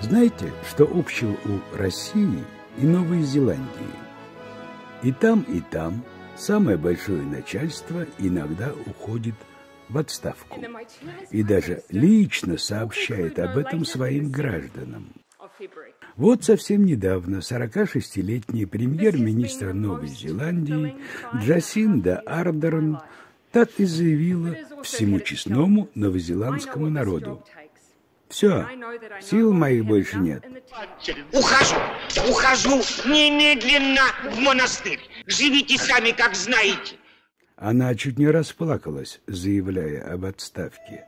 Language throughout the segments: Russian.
Знаете, что общего у России и Новой Зеландии? И там, и там самое большое начальство иногда уходит в отставку и даже лично сообщает об этом своим гражданам. Вот совсем недавно 46-летний премьер-министр Новой Зеландии Джасинда Ардерн так и заявила всему честному новозеландскому народу. Все, сил моих больше нет. Ухожу, ухожу немедленно в монастырь. Живите сами, как знаете. Она чуть не расплакалась, заявляя об отставке.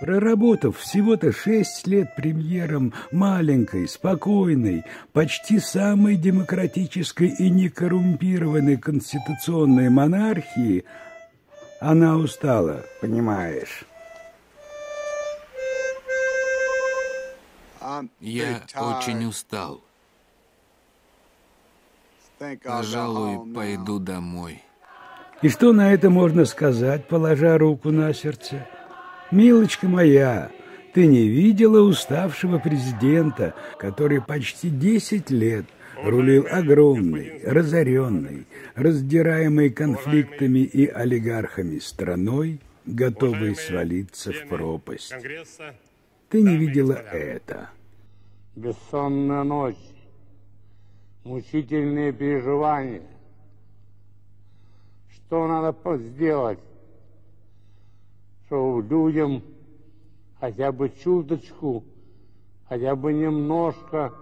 Проработав всего-то шесть лет премьером маленькой, спокойной, почти самой демократической и некоррумпированной конституционной монархии, она устала, понимаешь. Я очень устал. Пожалуй, пойду домой. И что на это можно сказать, положа руку на сердце? Милочка моя, ты не видела уставшего президента, который почти десять лет рулил огромной, разоренной, раздираемой конфликтами и олигархами страной, готовой свалиться в пропасть. Ты не видела это. Бессонная ночь, мучительные переживания. Что надо сделать, чтобы людям хотя бы чуточку, хотя бы немножко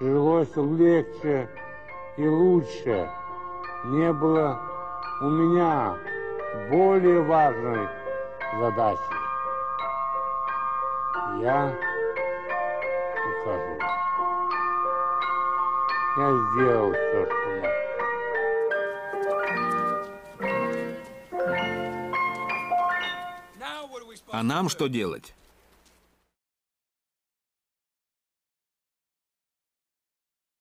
жилось легче и лучше. Не было у меня более важной задачи. Я ухожу. Я сделал все, что мог. А нам что делать?